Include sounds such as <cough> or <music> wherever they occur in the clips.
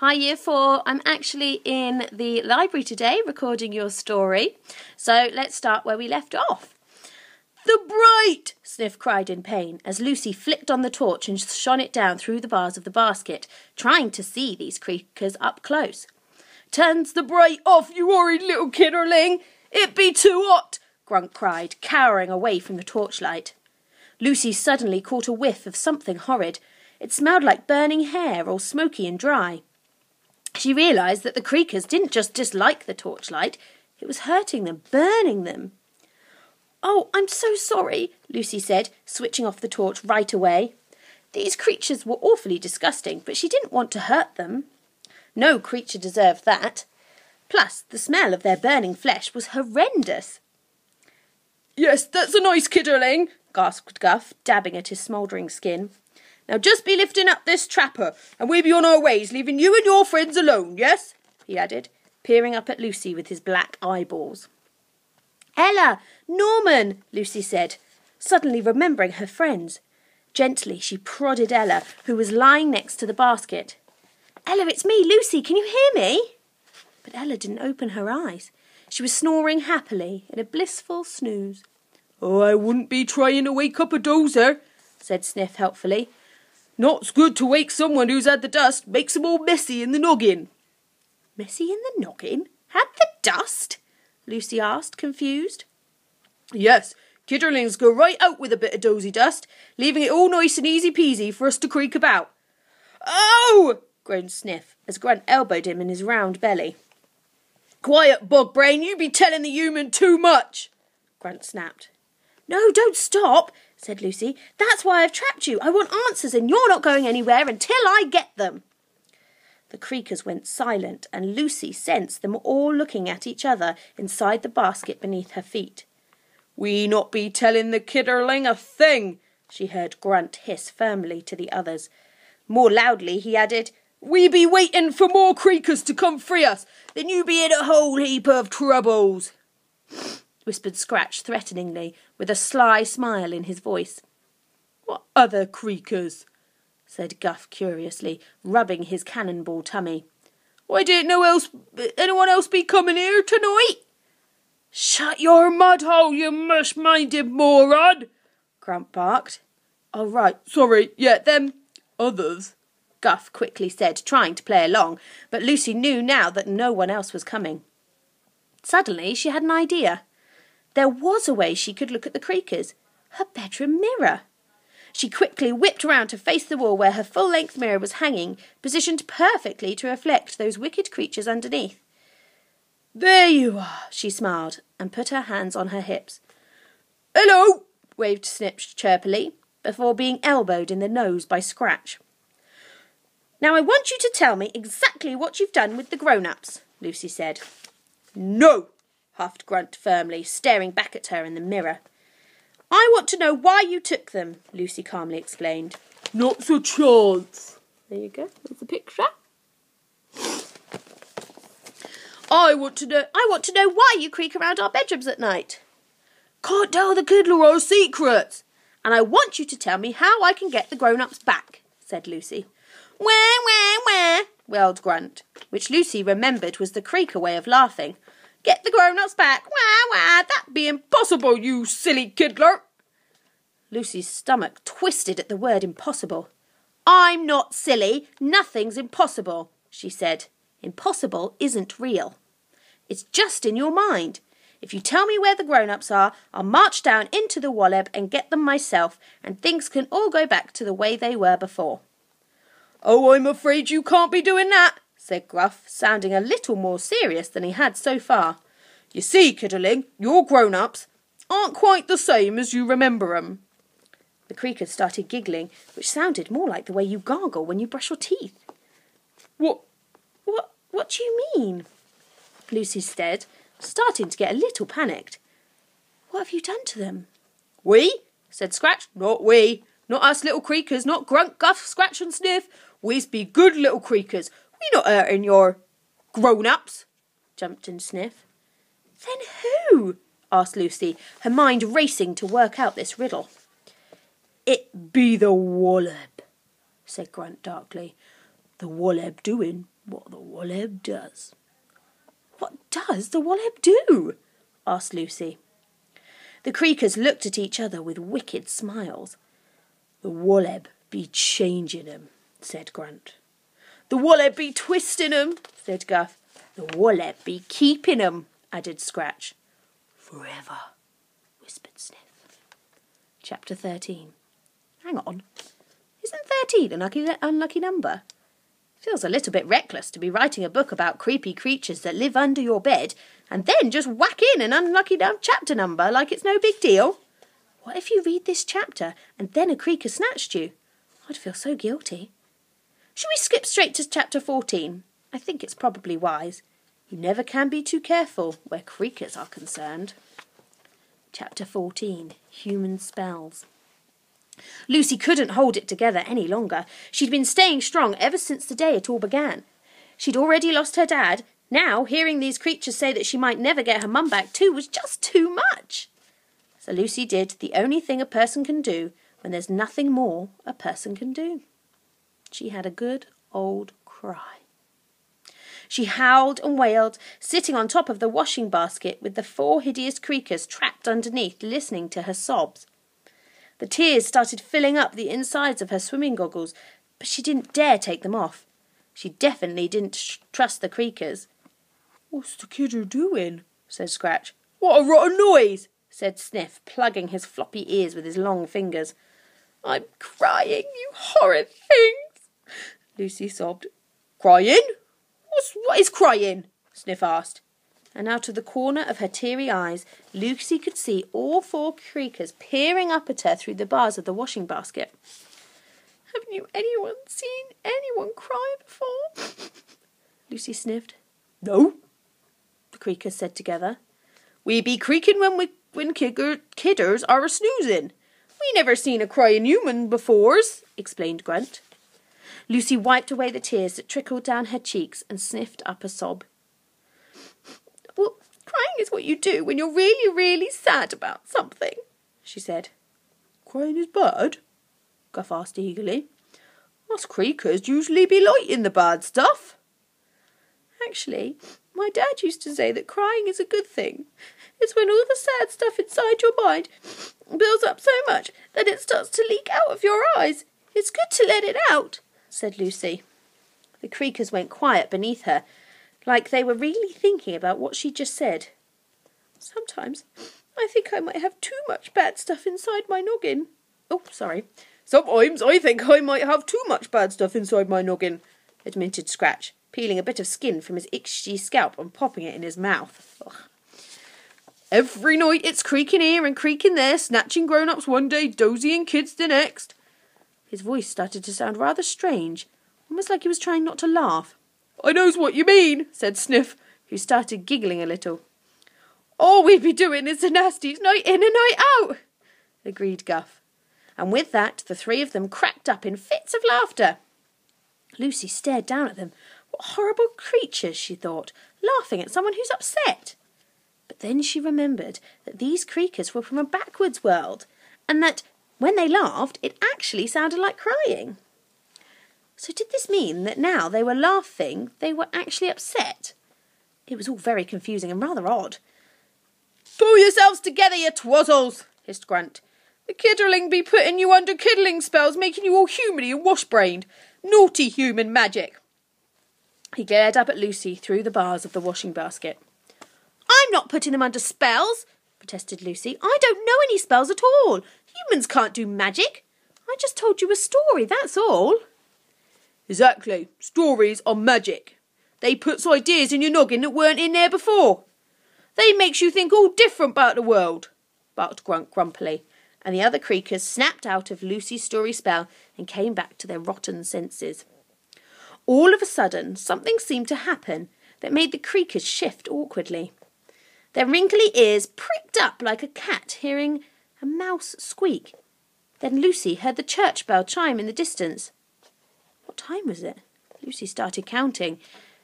Hi, Year 4. I'm actually in the library today recording your story. So let's start where we left off. The bright! Sniff cried in pain as Lucy flicked on the torch and shone it down through the bars of the basket, trying to see these creakers up close. Turns the bright off, you worried little kidderling! It be too hot! Grunt cried, cowering away from the torchlight. Lucy suddenly caught a whiff of something horrid. It smelled like burning hair, all smoky and dry. She realised that the creakers didn't just dislike the torchlight, it was hurting them, burning them. Oh, I'm so sorry, Lucy said, switching off the torch right away. These creatures were awfully disgusting, but she didn't want to hurt them. No creature deserved that. Plus, the smell of their burning flesh was horrendous. Yes, that's a nice kidderling, gasped Guff, dabbing at his smouldering skin. Now just be lifting up this trapper, and we'll be on our ways, leaving you and your friends alone, yes? he added, peering up at Lucy with his black eyeballs. Ella! Norman! Lucy said, suddenly remembering her friends. Gently she prodded Ella, who was lying next to the basket. Ella, it's me, Lucy, can you hear me? But Ella didn't open her eyes. She was snoring happily in a blissful snooze. Oh, I wouldn't be trying to wake up a dozer, said Sniff helpfully. Not's good to wake someone who's had the dust. makes Makes 'em all messy in the noggin. Messy in the noggin? Had the dust? Lucy asked, confused. Yes, kidderlings go right out with a bit of dozy dust, leaving it all nice and easy peasy for us to creak about. Oh! groaned Sniff as Grunt elbowed him in his round belly. Quiet, bog brain, you be telling the human too much, Grunt snapped. No, don't stop, said Lucy. That's why I've trapped you. I want answers, and you're not going anywhere until I get them. The creakers went silent, and Lucy sensed them all looking at each other inside the basket beneath her feet. We not be telling the kidderling a thing, she heard Grunt hiss firmly to the others. More loudly he added, We be waiting for more creakers to come free us, then you be in a whole heap of troubles whispered Scratch threateningly, with a sly smile in his voice. What other creakers? said Guff curiously, rubbing his cannonball tummy. Why didn't no else anyone else be coming here tonight? Shut your mud hole, you mush-minded moron! Grump barked. Oh, right, sorry, yeah, them others, Guff quickly said, trying to play along, but Lucy knew now that no one else was coming. Suddenly she had an idea. There was a way she could look at the creakers her bedroom mirror. She quickly whipped round to face the wall where her full length mirror was hanging, positioned perfectly to reflect those wicked creatures underneath. There you are, she smiled, and put her hands on her hips. Hello, waved Snips chirpily, before being elbowed in the nose by Scratch. Now I want you to tell me exactly what you've done with the grown ups, Lucy said. No, huffed Grunt firmly, staring back at her in the mirror. I want to know why you took them, Lucy calmly explained. Not a chance. There you go. There's the picture. I want to know. I want to know why you creak around our bedrooms at night. Can't tell the Kiddler our secrets. And I want you to tell me how I can get the grown-ups back, said Lucy. Wah, wah, wah, wailed Grunt, which Lucy remembered was the creaker way of laughing. Get the grown-ups back. Wah, wah, that'd be impossible, you silly kiddler. Lucy's stomach twisted at the word impossible. I'm not silly. Nothing's impossible, she said. Impossible isn't real. It's just in your mind. If you tell me where the grown-ups are, I'll march down into the Wolleb and get them myself, and things can all go back to the way they were before. Oh, I'm afraid you can't be doing that, said Gruff, sounding a little more serious than he had so far. You see, Kiddling, your grown-ups aren't quite the same as you remember 'em. The creaker started giggling, which sounded more like the way you gargle when you brush your teeth. What? What? What do you mean? Lucy stared, starting to get a little panicked. What have you done to them? We? said Scratch. Not we. Not us little creakers. Not Grunt, Guff, Scratch and Sniff. We's be good little creakers. We not hurting your grown-ups, jumped in Sniff. Then who? asked Lucy, her mind racing to work out this riddle. It be the Wolleb, said Grunt darkly. The Wolleb doing what the Wolleb does. What does the Wolleb do? asked Lucy. The Creakers looked at each other with wicked smiles. The Wolleb be changing 'em, said Grunt. The Wolleb be twisting 'em, said Guff. The Wolleb be keeping 'em, added Scratch. Forever, whispered Sniff. Chapter 13. Hang on. Isn't 13 an unlucky, unlucky number? Feels a little bit reckless to be writing a book about creepy creatures that live under your bed and then just whack in an unlucky chapter number like it's no big deal. What if you read this chapter and then a creaker snatched you? I'd feel so guilty. Should we skip straight to chapter 14? I think it's probably wise. You never can be too careful where creakers are concerned. Chapter 14 Human Spells. Lucy couldn't hold it together any longer. She'd been staying strong ever since the day it all began. She'd already lost her dad. Now, hearing these creatures say that she might never get her mum back too was just too much. So Lucy did the only thing a person can do when there's nothing more a person can do. She had a good old cry. She howled and wailed, sitting on top of the washing basket with the four hideous creakers trapped underneath, listening to her sobs. The tears started filling up the insides of her swimming goggles, but she didn't dare take them off. She definitely didn't trust the creakers. What's the kidder doing? said Scratch. What a rotten noise! said Sniff, plugging his floppy ears with his long fingers. I'm crying, you horrid things! Lucy sobbed. Crying? What's, what is crying? Sniff asked and out of the corner of her teary eyes, Lucy could see all four creakers peering up at her through the bars of the washing basket. Haven't you anyone seen anyone cry before? <laughs> Lucy sniffed. No, the creakers said together. We be creaking when we when kidder, kidders are a snoozing. We never seen a crying human befores, explained Grunt. Lucy wiped away the tears that trickled down her cheeks and sniffed up a sob. Well, crying is what you do when you're really, really sad about something, she said. Crying is bad? Guff asked eagerly. Us creakers usually be lighting the bad stuff. Actually, my dad used to say that crying is a good thing. It's when all the sad stuff inside your mind builds up so much that it starts to leak out of your eyes. It's good to let it out, said Lucy. The creakers went quiet beneath her like they were really thinking about what she'd just said. Sometimes I think I might have too much bad stuff inside my noggin. Oh, sorry. Sometimes I think I might have too much bad stuff inside my noggin, admitted Scratch, peeling a bit of skin from his itchy scalp and popping it in his mouth. Ugh. Every night it's creaking here and creaking there, snatching grown ups one day, dozying kids the next. His voice started to sound rather strange, almost like he was trying not to laugh. I knows what you mean, said Sniff, who started giggling a little. All we'd be doing is the nasties night in and night out, agreed Guff. And with that, the three of them cracked up in fits of laughter. Lucy stared down at them. What horrible creatures, she thought, laughing at someone who's upset. But then she remembered that these creakers were from a backwards world, and that when they laughed, it actually sounded like crying. So did this mean that now they were laughing, they were actually upset? It was all very confusing and rather odd. Pull yourselves together, you twazzles, hissed Grunt. The kidderling be putting you under kiddling spells, making you all humany and wash-brained. Naughty human magic. He glared up at Lucy through the bars of the washing basket. I'm not putting them under spells, protested Lucy. I don't know any spells at all. Humans can't do magic. I just told you a story, that's all. Exactly. Stories are magic. They puts ideas in your noggin that weren't in there before. They makes you think all different about the world, barked Grunt grumpily, and the other creakers snapped out of Lucy's story spell and came back to their rotten senses. All of a sudden, something seemed to happen that made the creakers shift awkwardly. Their wrinkly ears pricked up like a cat hearing a mouse squeak. Then Lucy heard the church bell chime in the distance What time was it? Lucy started counting.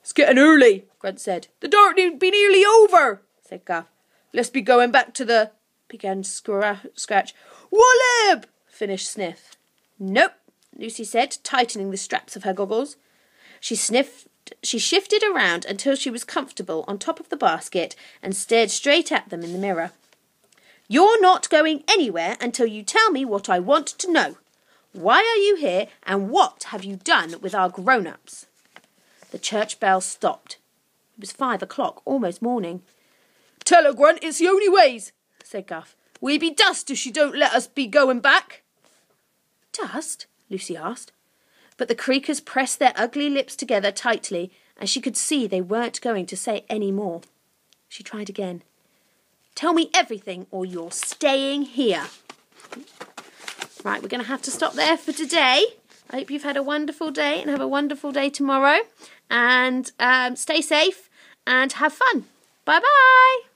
It's getting early, Grunt said. The dark need be nearly over, said Guff. Let's be going back to the... began Scra- Scratch. Wolleb, finished Sniff. Nope, Lucy said, tightening the straps of her goggles. She sniffed she shifted around until she was comfortable on top of the basket and stared straight at them in the mirror. You're not going anywhere until you tell me what I want to know. Why are you here and what have you done with our grown ups? The church bell stopped. It was five o'clock, almost morning. Tell her, Grunt, it's the only ways, said Guff. We be dust if she don't let us be going back. Dust? Lucy asked. But the creakers pressed their ugly lips together tightly, and she could see they weren't going to say any more. She tried again. Tell me everything, or you're staying here. Right, we're going to have to stop there for today. I hope you've had a wonderful day and have a wonderful day tomorrow. And um, stay safe and have fun. Bye bye.